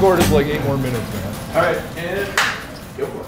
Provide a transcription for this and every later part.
recorded for like eight more minutes, man. All right, and go for it.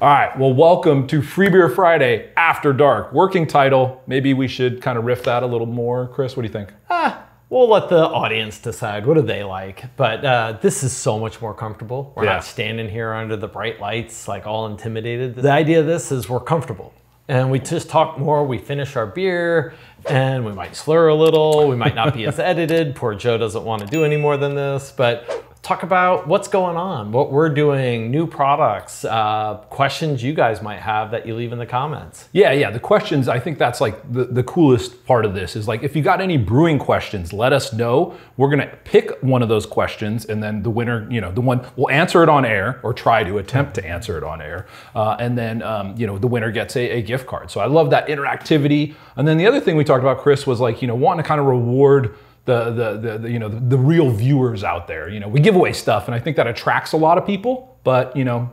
All right, well, welcome to Free Beer Friday After Dark. Working title. Maybe we should kind of riff that a little more. Chris, what do you think? Ah, we'll let the audience decide. What do they like? But uh, this is so much more comfortable. We're Yeah. not standing here under the bright lights, like all intimidated. The idea of this is we're comfortable. And we just talk more. We finish our beer, and we might slur a little. We might not be as edited. Poor Joe doesn't want to do any more than this. But talk about what's going on, what we're doing, new products, uh, questions you guys might have that you leave in the comments. Yeah, yeah. The questions, I think that's like the, the coolest part of this is like if you got any brewing questions, let us know. We're gonna pick one of those questions and then the winner, you know, the one we'll answer it on air or try to attempt to answer it on air. Uh, and then, um, you know, the winner gets a, a gift card. So I love that interactivity. And then the other thing we talked about, Chris, was like, you know, wanting to kind of reward the, the, the, the you know, the, the real viewers out there. You know, we give away stuff and I think that attracts a lot of people, but, you know,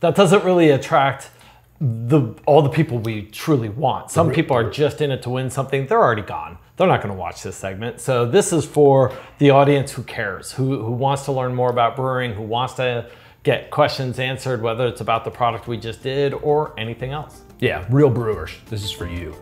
that doesn't really attract the all the people we truly want. Some people are just in it to win something. They're already gone. They're not going to watch this segment. So this is for the audience who cares, who who wants to learn more about brewing, who wants to get questions answered, whether it's about the product we just did or anything else. yeah, real brewers. This is for you.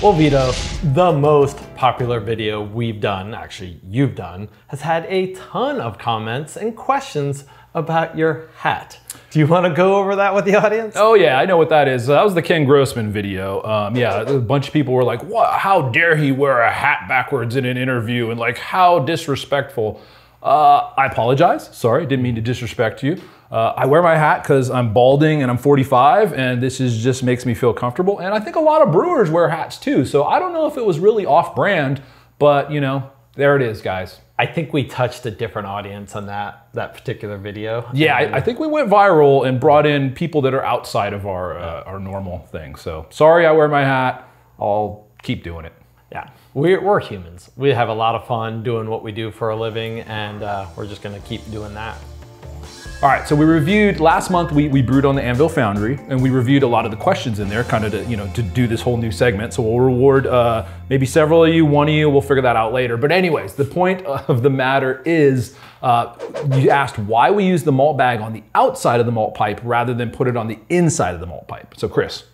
Well, Vito, the most popular video we've done, actually you've done, has had a ton of comments and questions about your hat. Do you want to go over that with the audience? Oh yeah, I know what that is. That was the Ken Grossman video. Um, yeah, a bunch of people were like, "What? How dare he wear a hat backwards in an interview?" And like, how disrespectful. Uh, I apologize. Sorry, didn't mean to disrespect you. Uh, I wear my hat because I'm balding and I'm 45, and this is just makes me feel comfortable. And I think a lot of brewers wear hats too. So I don't know if it was really off-brand, but you know, there it is, guys. I think we touched a different audience on that that particular video. Yeah, I, I think we went viral and brought in people that are outside of our uh, our normal thing. So sorry, I wear my hat. I'll keep doing it. Yeah, we're, we're humans. We have a lot of fun doing what we do for a living, and uh, we're just gonna keep doing that. All right, so we reviewed last month. We, we brewed on the Anvil Foundry, and we reviewed a lot of the questions in there, kind of to you know to do this whole new segment. So we'll reward uh, maybe several of you, one of you. We'll figure that out later. But anyways, the point of the matter is, uh, you asked why we use the malt bag on the outside of the malt pipe rather than put it on the inside of the malt pipe. So Chris,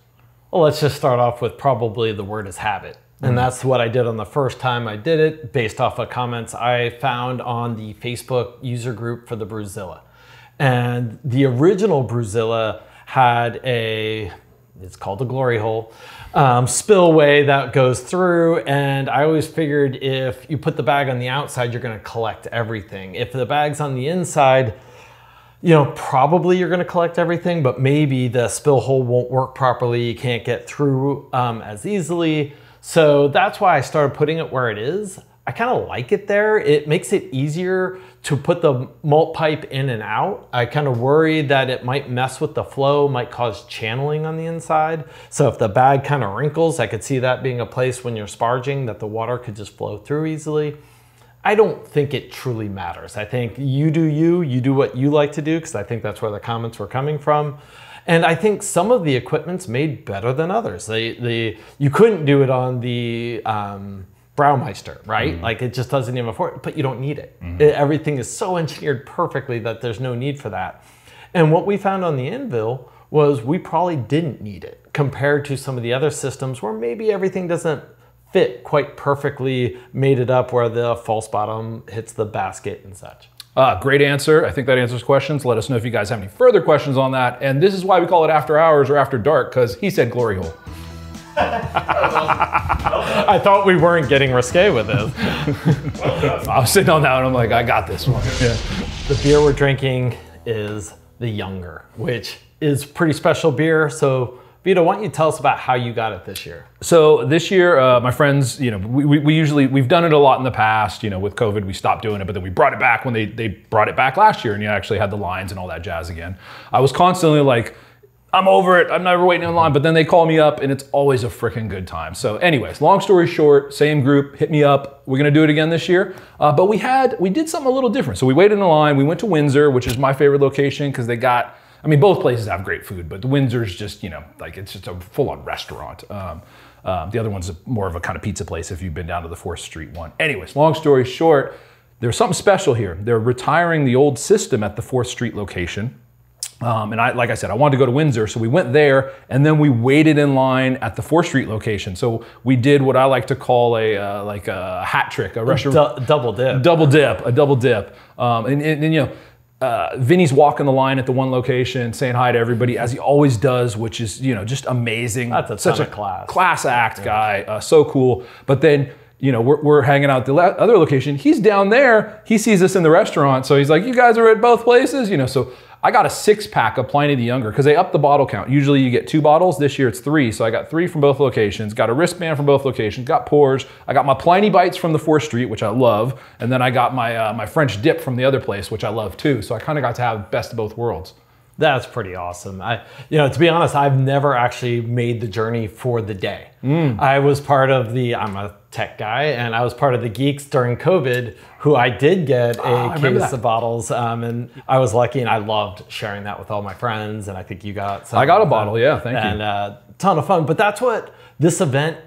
Well, let's just start off with probably the word is habit. And that's what I did on the first time I did it, based off of comments I found on the Facebook user group for the Brewzilla. And the original Brewzilla had a, it's called a glory hole, um, spillway that goes through. And I always figured if you put the bag on the outside, you're gonna collect everything. If the bag's on the inside, you know, probably you're gonna collect everything, but maybe the spill hole won't work properly. You can't get through um, as easily. So that's why I started putting it where it is. I kind of like it there. It makes it easier to put the malt pipe in and out. I kind of worry that it might mess with the flow, might cause channeling on the inside. So if the bag kind of wrinkles, I could see that being a place when you're sparging that the water could just flow through easily. I don't think it truly matters. I think you do you, you do what you like to do, because I think that's where the comments were coming from. And I think some of the equipment's made better than others. They, the you couldn't do it on the um, Braumeister, right? Like it just doesn't even afford, but you don't need it. It- Everything is so engineered perfectly that there's no need for that. And what we found on the Anvil was we probably didn't need it compared to some of the other systems where maybe everything doesn't fit quite perfectly made it up where the false bottom hits the basket and such. Uh, great answer. I think that answers questions. Let us know if you guys have any further questions on that. And this is why we call it after hours or after dark, because he said glory hole. I thought we weren't getting risque with this. I was sitting on that and I'm like, I got this one. Yeah. the beer we're drinking is the Younger, which is pretty special beer. So Vito, why don't you tell us about how you got it this year? So this year, uh, my friends, you know, we, we, we usually we've done it a lot in the past. You know, with COVID, we stopped doing it, but then we brought it back when they they brought it back last year, and you actually had the lines and all that jazz again. I was constantly like, I'm over it. I'm never waiting in line. But then they call me up, and it's always a freaking good time. So, anyways, long story short, same group hit me up. We're gonna do it again this year, uh, but we had we did something a little different. So we waited in line. We went to Windsor, which is my favorite location because they got. I mean, both places have great food, but the Windsor's just, you know, like it's just a full on restaurant. Um, um, the other one's more of a kind of pizza place if you've been down to the 4th Street one. Anyways, long story short, there's something special here. They're retiring the old system at the 4th Street location. Um, and I, like I said, I wanted to go to Windsor, so we went there, and then we waited in line at the 4th Street location. So we did what I like to call a uh, like a hat trick, a Russian Du- double dip. double dip, a double dip. Um, and, and, and, you know, uh, Vinny's walking the line at the one location, saying hi to everybody as he always does, which is you know just amazing. That's a such a class. class act guy, uh, so cool. But then you know we're, we're hanging out at the other location. He's down there. He sees us in the restaurant, so he's like, "You guys are at both places," you know. So I got a six pack of Pliny the Younger because they upped the bottle count. Usually you get two bottles. This year it's three. So I got three from both locations. Got a wristband from both locations. Got pours. I got my Pliny bites from the Fourth Street, which I love, and then I got my uh, my French dip from the other place, which I love too. So I kind of got to have best of both worlds. That's pretty awesome. I, you know, to be honest, I've never actually made the journey for the day. I was part of the. I'm a tech guy, and I was part of the geeks during COVID, who I did get a I remember case of bottles, um, and I was lucky, and I loved sharing that with all my friends. And I think you got. Some I got a bottle, yeah, thank you. And uh, ton of fun. But that's what this event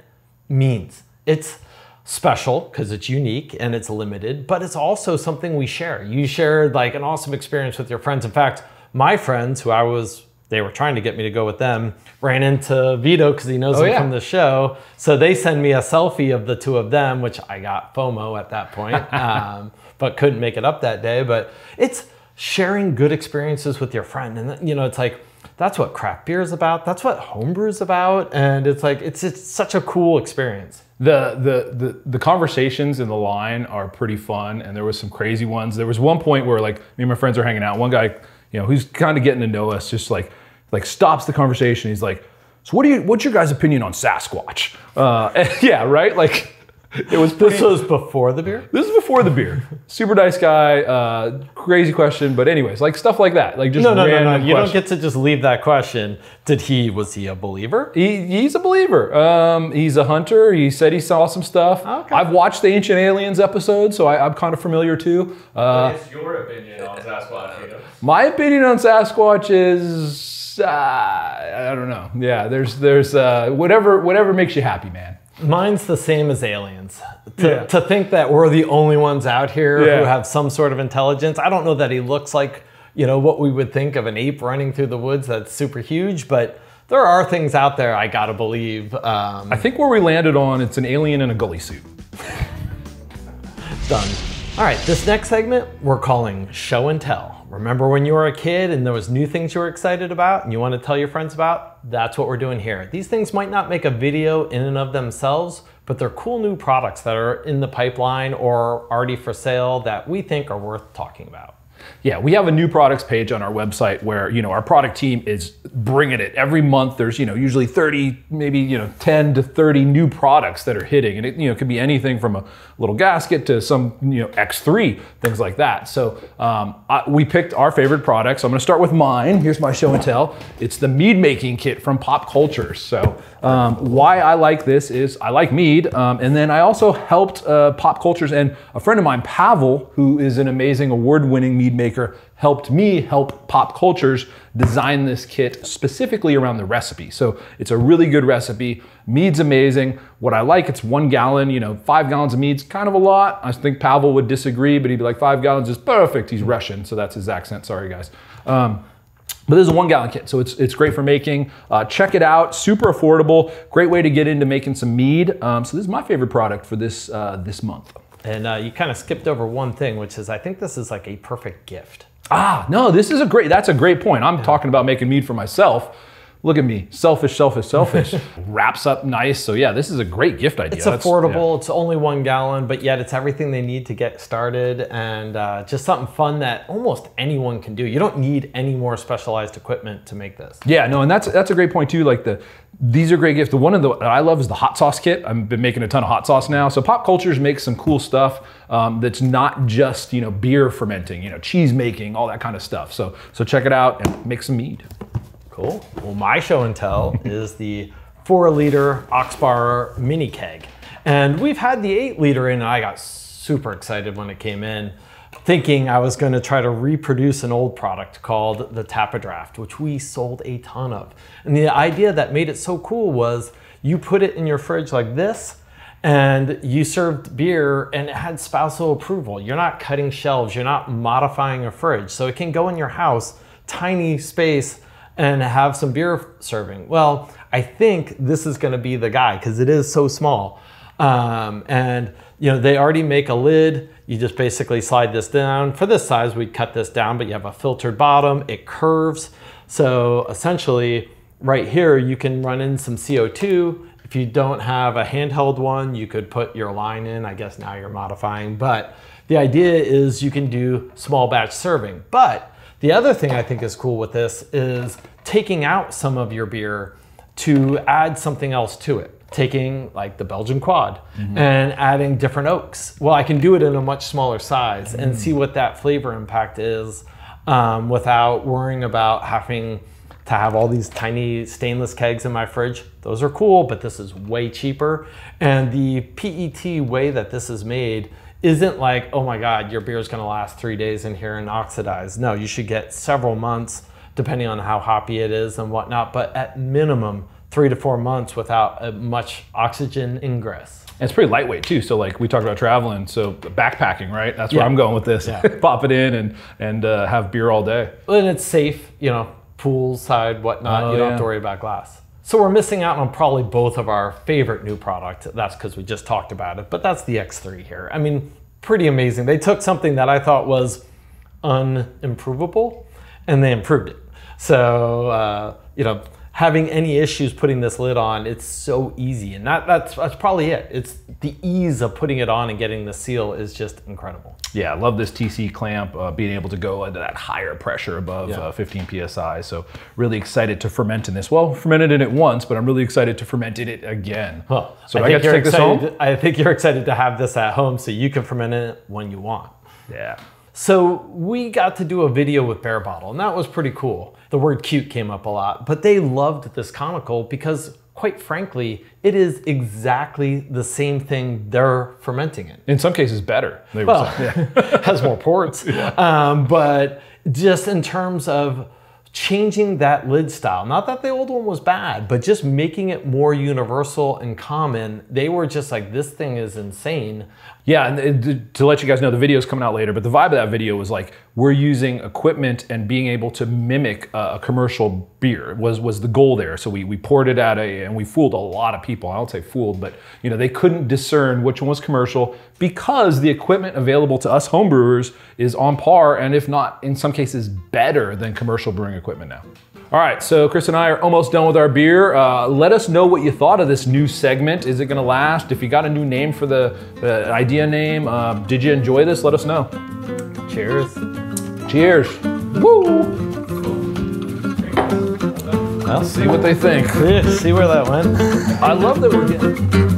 means. It's special because it's unique and it's limited, but it's also something we share. You shared like an awesome experience with your friends. In fact, my friends who I was they were trying to get me to go with them ran into Vito because he knows Oh, him yeah. from the show. So they send me a selfie of the two of them, which I got FOMO at that point, um, but couldn't make it up that day. But it's sharing good experiences with your friend, and you know, it's like that's what craft beer is about. That's what homebrew is about, and it's like it's it's such a cool experience. the, the the the conversations in the line are pretty fun and there was some crazy ones there was one point where like me and my friends are hanging out one guy you know who's kind of getting to know us just like like stops the conversation. He's like so what do you what's your guys opinion on sasquatch? Uh yeah right? Like it was This was before the beer. this is before the beer super nice guy uh crazy question but anyways like stuff like that like just No, no, no, no. random You don't get to just leave that question. Did he? Was he a believer? He, he's a believer. Um, he's a hunter. He said he saw some stuff. Okay. I've watched the Ancient Aliens episode, so I, I'm kind of familiar too. Uh, What's your opinion on Sasquatch? Vito? my opinion on Sasquatch is uh, I don't know. Yeah, there's there's uh, whatever whatever makes you happy, man. Mine's the same as aliens. To, Yeah. to think that we're the only ones out here Yeah. who have some sort of intelligence. I don't know that he looks like, you know, what we would think of an ape running through the woods that's super huge, but there are things out there I gotta believe. Um, I think where we landed on it's an alien in a ghillie suit. done. All right, this next segment we're calling Show and Tell. Remember when you were a kid and there was new things you were excited about and you want to tell your friends about? That's what we're doing here. These things might not make a video in and of themselves, but they're cool new products that are in the pipeline or already for sale that we think are worth talking about. Yeah, we have a new products page on our website where you know our product team is bringing it every month. There's you know usually 30, maybe you know 10 to 30 new products that are hitting, and it you know could be anything from a little gasket to some you know X3 things like that. So um, I, we picked our favorite products. I'm going to start with mine. Here's my show and tell. It's the mead making kit from Pop Cultures. So um, why I like this is I like mead, um, and then I also helped uh, Pop Cultures and a friend of mine, Pavel, who is an amazing award-winning mead maker, helped me help Pop Cultures design this kit specifically around the recipe. So it's a really good recipe. Mead's amazing. What I like, it's one gallon. You know, five gallons of mead's kind of a lot. I think Pavel would disagree, but he'd be like, five gallons is perfect. He's Russian, so that's his accent. Sorry, guys. Um, but this is a one gallon kit, so it's, it's great for making. Uh, check it out, super affordable. Great way to get into making some mead. Um, so this is my favorite product for this uh, this month. And uh, you kind of skipped over one thing, which is I think this is like a perfect gift. Ah, no, this is a great. That's a great point. I'm talking about making mead for myself. Look at me, selfish, selfish, selfish. Wraps up nice. So yeah, this is a great gift idea. It's That's- affordable. It's only one gallon, but yet it's everything they need to get started, and uh, just something fun that almost anyone can do. You don't need any more specialized equipment to make this. Yeah, no, and that's that's a great point too. Like the these are great gifts. The one of the that I love is the hot sauce kit. I've been making a ton of hot sauce now. So Pop Cultures makes some cool stuff um, that's not just you know beer fermenting, you know cheese making, all that kind of stuff. So so check it out and make some mead. Cool. Well, my show and tell is the four liter Oxebar mini keg. And we've had the eight liter in, and I got super excited when it came in, thinking I was going to try to reproduce an old product called the Tap-A-Draft, which we sold a ton of. And the idea that made it so cool was you put it in your fridge like this, and you served beer and it had spousal approval. You're not cutting shelves, you're not modifying a fridge. So it can go in your house, tiny space, and have some beer serving. Well, I think this is gonna be the guy because it is so small. Um, and you know, they already make a lid. You just basically slide this down. For this size, we cut this down, but you have a filtered bottom, it curves. So essentially, right here, you can run in some CO2 if you don't have a handheld one, you could put your line in. I guess now you're modifying, but the idea is you can do small batch serving. But the other thing I think is cool with this is taking out some of your beer to add something else to it. Taking like the Belgian quad mm-hmm. and adding different oaks. Well, I can do it in a much smaller size mm. and see what that flavor impact is um, without worrying about having to have all these tiny stainless kegs in my fridge. Those are cool, but this is way cheaper. And the PET way that this is made isn't like, oh my God, your beer is gonna last three days in here and oxidize. No, you should get several months depending on how hoppy it is and whatnot, but at minimum, three to four months without much oxygen ingress. And it's pretty lightweight too. So like we talked about traveling, so backpacking, right? That's where yeah. I'm going with this. Yeah. Pop it in and and uh, have beer all day. And it's safe, you know poolside, whatnot. Oh, you don't yeah. have to worry about glass. So we're missing out on probably both of our favorite new product. That's because we just talked about it, but that's the X3 here. I mean, pretty amazing. They took something that I thought was unimprovable and they improved it. So, uh, you know, having any issues putting this lid on, it's so easy. And that, that's, that's probably it. It's the ease of putting it on and getting the seal is just incredible. Yeah, I love this TC clamp, uh, being able to go into that higher pressure above yeah. uh, 15 PSI. So really excited to ferment in this. Well, fermented in it once, but I'm really excited to ferment in it again. Huh. So I, I get to take this home? I think you're excited to have this at home so you can ferment it when you want. Yeah. So we got to do a video with Bear Bottle, and that was pretty cool. The word cute came up a lot, but they loved this conical because quite frankly, it is exactly the same thing they're fermenting in. In some cases, better. well, has more ports. Yeah. Um, but just in terms of changing that lid style. Not that the old one was bad, but just making it more universal and common. They were just like, this thing is insane. Yeah, and to let you guys know, the video is coming out later, but the vibe of that video was like, we're using equipment and being able to mimic a commercial beer was, was the goal there. So we, we poured it a, and we fooled a lot of people. I don't say fooled, but you know, they couldn't discern which one was commercial because the equipment available to us homebrewers is on par, and if not, in some cases, better than commercial brewing equipment now. All right, so Chris and I are almost done with our beer. Uh, let us know what you thought of this new segment. Is it gonna last? If you got a new name for the, the idea name, um, did you enjoy this? Let us know. Cheers. Cheers. Woo! Well, see what they think. see where that went. I love that we're getting.